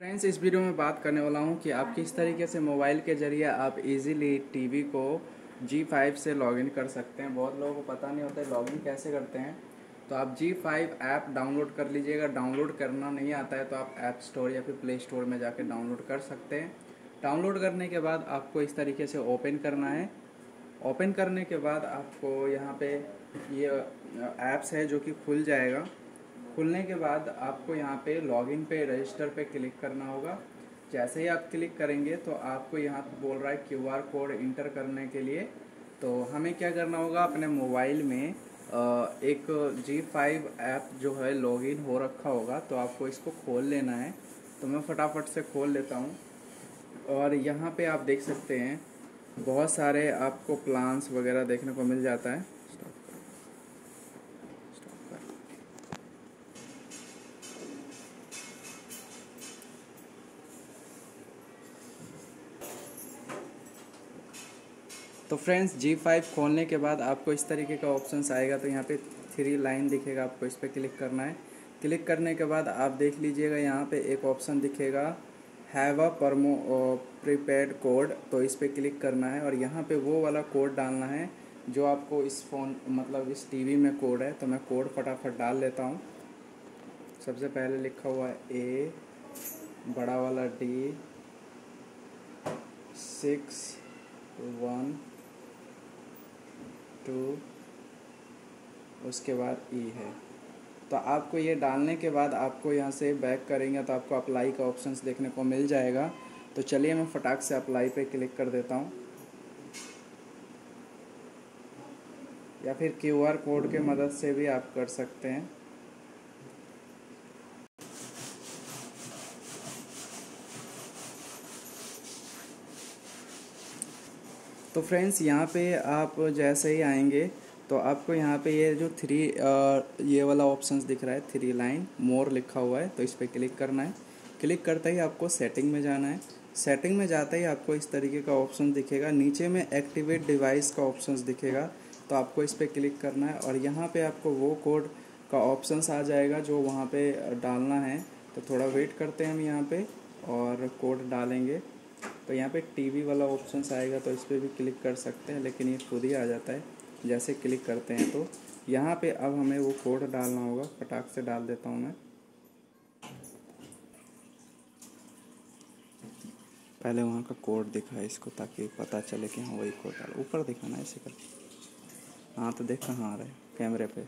Friends इस video में बात करने वाला हूँ कि आप किस तरीके से मोबाइल के ज़रिए आप इजीली टीवी को G5 से लॉगिन कर सकते हैं। बहुत लोगों को पता नहीं होता है लॉगिन कैसे करते हैं। तो आप G5 ऐप डाउनलोड कर लीजिएगा डाउनलोड करना नहीं आता है तो आप ऐप स्टोर या फिर प्ले स्टोर में जाकर डाउनलोड कर सकते हैं। डाउनलोड करने के बाद आपको इस तरीके से ओपन करना है। ओपन करने के बाद आपको यहाँ पे ये ऐप्स है जो कि खुल जाएगा। खुलने के बाद आपको यहाँ पे लॉगिन पे रजिस्टर पे क्लिक करना होगा। जैसे ही आप क्लिक करेंगे तो आपको यहाँ पर बोल रहा है क्यू आर कोड इंटर करने के लिए। तो हमें क्या करना होगा, अपने मोबाइल में एक जी फाइव ऐप जो है लॉगिन हो रखा होगा तो आपको इसको खोल लेना है। तो मैं फटाफट से खोल लेता हूँ। और यहाँ पे आप देख सकते हैं, बहुत सारे आपको प्लान्स वगैरह देखने को मिल जाता है। तो फ्रेंड्स जी फाइव खोलने के बाद आपको इस तरीके का ऑप्शन आएगा तो यहाँ पे थ्री लाइन दिखेगा आपको, इस पर क्लिक करना है। क्लिक करने के बाद आप देख लीजिएगा, यहाँ पे एक ऑप्शन दिखेगा हैव अ परमो प्रीपेड कोड तो इस पर क्लिक करना है और यहाँ पे वो वाला कोड डालना है, जो आपको इस फ़ोन मतलब इस टीवी में कोड है तो मैं कोड फटाफट डाल लेता हूँ। सबसे पहले लिखा हुआ ए बड़ा वाला डी सिक्स वन टू, उसके बाद ई e है। तो आपको ये डालने के बाद आपको यहाँ से बैक करेंगे तो आपको अप्लाई का ऑप्शन देखने को मिल जाएगा। तो चलिए मैं फटाक से अप्लाई पे क्लिक कर देता हूँ। या फिर क्यू आर कोड के मदद से भी आप कर सकते हैं। तो फ्रेंड्स यहाँ पे आप जैसे ही आएँगे तो आपको यहाँ पे ये जो थ्री ये वाला ऑप्शंस दिख रहा है थ्री लाइन मोर लिखा हुआ है तो इस पर क्लिक करना है। क्लिक करते ही आपको सेटिंग में जाना है। सेटिंग में जाते ही आपको इस तरीके का ऑप्शन दिखेगा। नीचे में एक्टिवेट डिवाइस का ऑप्शन दिखेगा तो आपको इस पर क्लिक करना है। और यहाँ पे आपको वो कोड का ऑप्शंस आ जाएगा जो वहाँ पे डालना है। तो थोड़ा वेट करते हैं हम यहाँ पे और कोड डालेंगे। तो यहाँ पे टीवी वाला ऑप्शन आएगा तो इस पर भी क्लिक कर सकते हैं, लेकिन ये खुद ही आ जाता है। जैसे क्लिक करते हैं तो यहाँ पे अब हमें वो कोड डालना होगा, फटाक से डाल देता हूँ मैं। पहले वहाँ का कोड दिखा इसको, ताकि पता चले कि हाँ वही कोड डाल। ऊपर दिखाना ऐसे कर हाँ तो देख कहाँ आ रहा है कैमरे पे।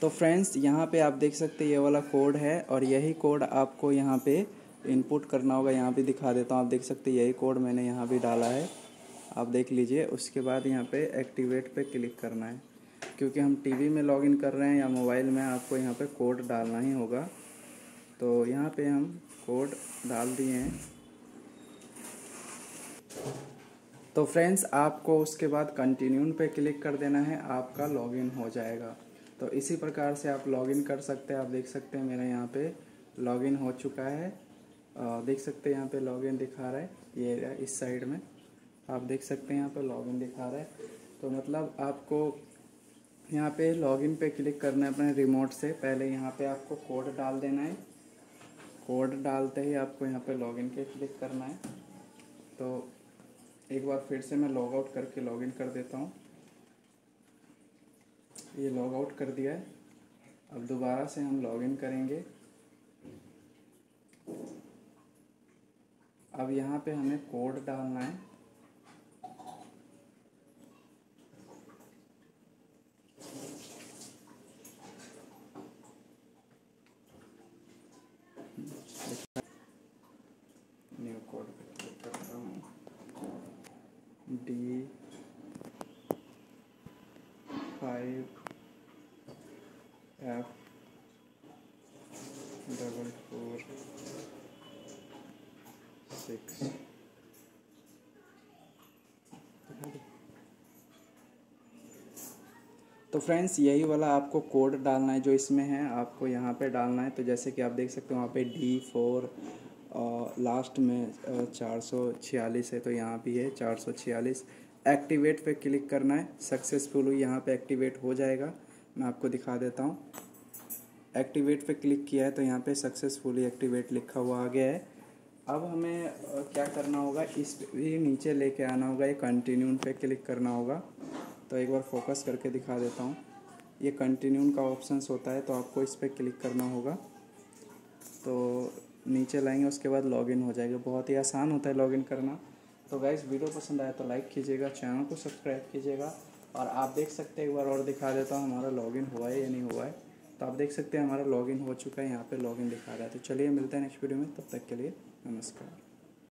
तो फ्रेंड्स यहाँ पे आप देख सकते ये वाला कोड है, और यही कोड आपको यहाँ पे इनपुट करना होगा, यहाँ भी दिखा देता हूँ। आप देख सकते हैं, यही कोड मैंने यहाँ भी डाला है। आप देख लीजिए, उसके बाद यहाँ पे एक्टिवेट पे क्लिक करना है। क्योंकि हम टीवी में लॉगिन कर रहे हैं या मोबाइल में, आपको यहाँ पे कोड डालना ही होगा। तो यहाँ पे हम कोड डाल दिए हैं। तो फ्रेंड्स आपको उसके बाद कंटिन्यू पे क्लिक कर देना है, आपका लॉगिन हो जाएगा। तो इसी प्रकार से आप लॉगिन कर सकते हैं। आप देख सकते हैं, मेरा यहाँ पे लॉगिन हो चुका है। देख सकते हैं यहाँ पे लॉगिन दिखा रहा है। ये इस साइड में। आप देख सकते हैं यहाँ पे लॉगिन दिखा रहा है। तो मतलब आपको यहाँ पे लॉगिन पे क्लिक करना है अपने रिमोट से। पहले यहाँ पे आपको कोड डाल देना है। कोड डालते ही आपको यहाँ पे लॉगिन पे क्लिक करना है। तो एक बार फिर से मैं लॉग आउट करके लॉगिन कर देता हूँ। ये लॉग आउट कर दिया है। अब दोबारा से हम लॉगिन करेंगे। अब यहाँ पे हमें कोड डालना है। न्यू कोड करता हूँ। D five F double six तो फ्रेंड्स यही वाला आपको कोड डालना है जो इसमें है, आपको यहाँ पे डालना है। तो जैसे कि आप देख सकते हो, वहाँ पे डी फोर लास्ट में चार सौ छियालीस है तो यहाँ भी है चार सौ छियालीस। एक्टिवेट पे क्लिक करना है। सक्सेसफुल यहाँ पे एक्टिवेट हो जाएगा। मैं आपको दिखा देता हूँ। एक्टिवेट पे क्लिक किया है तो यहाँ पे सक्सेसफुली एक्टिवेट लिखा हुआ आ गया है। अब हमें क्या करना होगा? इस भी नीचे लेके आना होगा, ये कंटिन्यू पे क्लिक करना होगा। तो एक बार फोकस करके दिखा देता हूँ। ये कंटिन्यू का ऑप्शन होता है तो आपको इस पर क्लिक करना होगा। तो नीचे लाएँगे, उसके बाद लॉगिन हो जाएगा। बहुत ही आसान होता है लॉगिन करना। तो गाइस वीडियो पसंद आया तो लाइक कीजिएगा चैनल को सब्सक्राइब कीजिएगा। और आप देख सकते हैं, एक बार और दिखा देता हूँ, हमारा लॉगिन हुआ है या नहीं हुआ है। तो आप देख सकते हैं, हमारा लॉगिन हो चुका है, यहाँ पे लॉगिन दिखा रहा है। तो चलिए, मिलते हैं नेक्स्ट वीडियो में, तब तक के लिए। नमस्कार